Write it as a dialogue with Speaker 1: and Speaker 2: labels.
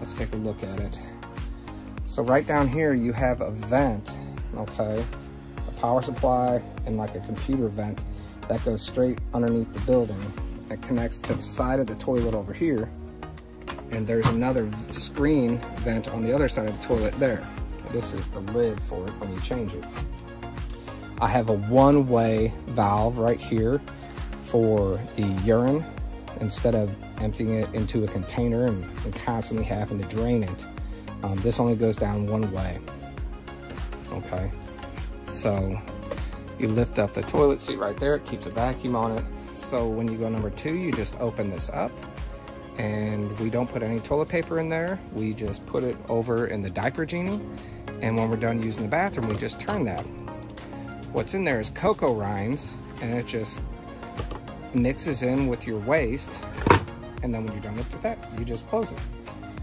Speaker 1: let's take a look at it. So right down here, you have a vent, okay? A power supply and like a computer vent that goes straight underneath the building. It connects to the side of the toilet over here. And there's another screen vent on the other side of the toilet there. This is the lid for it when you change it. I have a one-way valve right here for the urine instead of emptying it into a container and, and constantly having to drain it. Um, this only goes down one way. Okay, so you lift up the toilet seat right there, it keeps a vacuum on it. So when you go number two, you just open this up and we don't put any toilet paper in there. We just put it over in the diaper genie. And when we're done using the bathroom, we just turn that. What's in there is cocoa rinds and it just mixes in with your waste. And then when you're done with that, you just close it.